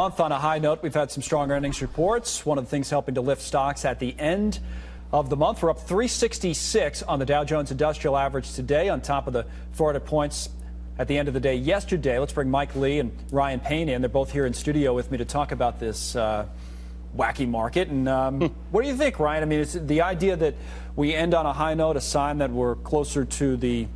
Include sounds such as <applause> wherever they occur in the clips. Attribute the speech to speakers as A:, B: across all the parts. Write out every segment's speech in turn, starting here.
A: Month on a high note, we've had some strong earnings reports. One of the things helping to lift stocks at the end of the month. We're up 366 on the Dow Jones Industrial Average today, on top of the 400 points at the end of the day yesterday. Let's bring Mike Lee and Ryan Payne in. They're both here in studio with me to talk about this uh, wacky market. And um, <laughs> what do you think, Ryan? I mean, it's the idea that we end on a high note, a sign that we're closer to the, the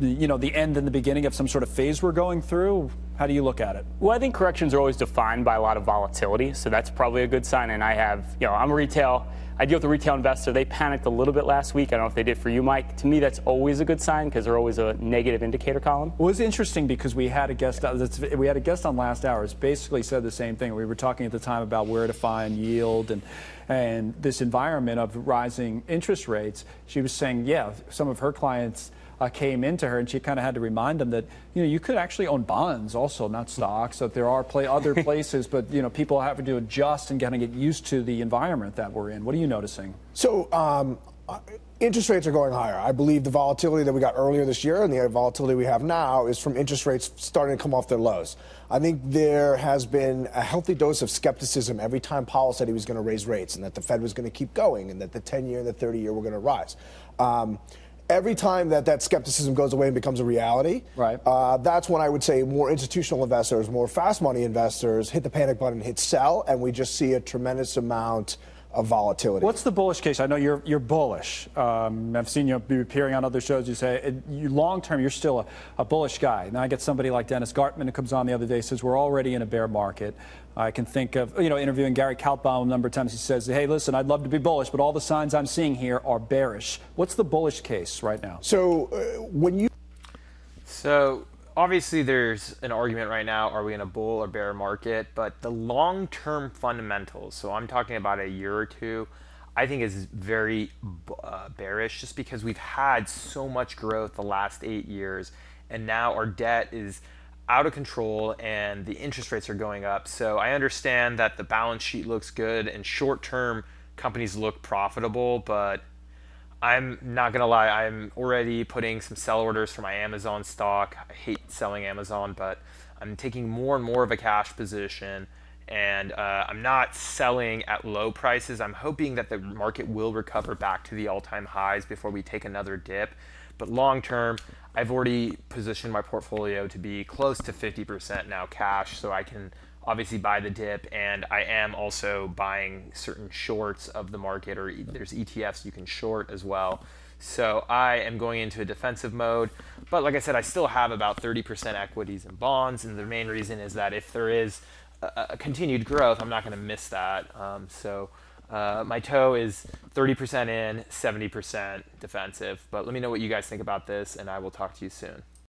A: you know, the end and the beginning of some sort of phase we're going through. How do you look at it?
B: Well, I think corrections are always defined by a lot of volatility, so that's probably a good sign. And I have, you know, I'm a retail. I deal with a retail investor. They panicked a little bit last week. I don't know if they did for you, Mike. To me, that's always a good sign because they're always a negative indicator column.
A: Well, it was interesting because we had a guest. uh, We had a guest on last hour. It's basically said the same thing. We were talking at the time about where to find yield and and this environment of rising interest rates. She was saying, yeah, some of her clients uh, came into her, and she kind of had to remind them that you know you could actually own bonds also, not stocks. That there are play other <laughs> places, but you know people have to adjust and kind of get used to the environment that we're in. What are you noticing?
C: So. Um, interest rates are going higher. I believe the volatility that we got earlier this year and the volatility we have now is from interest rates starting to come off their lows. I think there has been a healthy dose of skepticism every time Powell said he was going to raise rates and that the Fed was going to keep going and that the 10 year and the 30 year were going to rise. Um, every time that that skepticism goes away and becomes a reality,
A: right.
C: Uh, that's when I would say more institutional investors, more fast money investors hit the panic button, hit sell, and we just see a tremendous amount of volatility.
A: What's the bullish case? I know you're you're bullish. Um, I've seen you be appearing on other shows. You say you long term you're still a, a, bullish guy. Now I get somebody like Dennis Gartman who comes on the other day says we're already in a bear market. I can think of you know interviewing Gary Kaltbaum a number of times. He says, "Hey, listen, I'd love to be bullish, but all the signs I'm seeing here are bearish." What's the bullish case right now?
C: So uh, when you
D: so obviously there's an argument right now are we in a bull or bear market? But the long-term fundamentals so i'm talking about a year or two i think is very uh, bearish just because we've had so much growth the last eight years and now our debt is out of control and the interest rates are going up. So i understand that the balance sheet looks good and short-term companies look profitable but I'm not gonna lie, I'm already putting some sell orders for my Amazon stock. I hate selling Amazon, but I'm taking more and more of a cash position and uh, I'm not selling at low prices. I'm hoping that the market will recover back to the all time highs before we take another dip. But long term, I've already positioned my portfolio to be close to 50% now cash so I can obviously buy the dip and I am also buying certain shorts of the market or there's ETFs you can short as well. So I am going into a defensive mode, but like I said, I still have about 30% equities and bonds, and the main reason is that if there is a, a continued growth, I'm not going to miss that. Um, so uh, my toe is 30% in, 70% defensive. But let me know what you guys think about this, and I will talk to you soon.